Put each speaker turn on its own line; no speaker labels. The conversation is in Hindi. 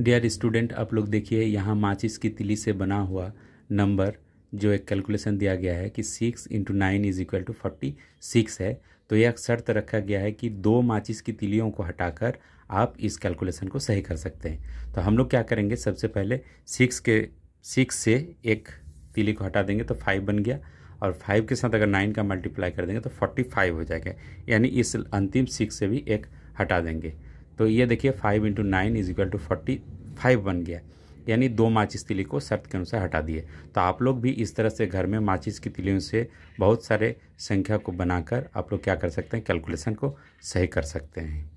डियर स्टूडेंट आप लोग देखिए, यहाँ माचिस की तिली से बना हुआ नंबर जो एक कैलकुलेशन दिया गया है कि six into nine is equal to forty six है। तो यह शर्त रखा गया है कि दो माचिस की तिलियों को हटाकर आप इस कैलकुलेशन को सही कर सकते हैं। तो हम लोग क्या करेंगे, सबसे पहले सिक्स के सिक्स से एक तिली को हटा देंगे तो फाइव बन गया। और फाइव के साथ अगर नाइन का मल्टीप्लाई कर देंगे तो फोर्टी फाइव हो जाएगा। यानी इस अंतिम सिक्स से भी एक हटा देंगे। तो ये देखिए five into nine is equal to forty five बन गया। यानी दो माचिस तिली को शर्त के अनुसार हटा दिए। तो आप लोग भी इस तरह से घर में माचिस की तिलियों से बहुत सारे संख्या को बनाकर आप लोग क्या कर सकते हैं कैलकुलेशन को सही कर सकते हैं।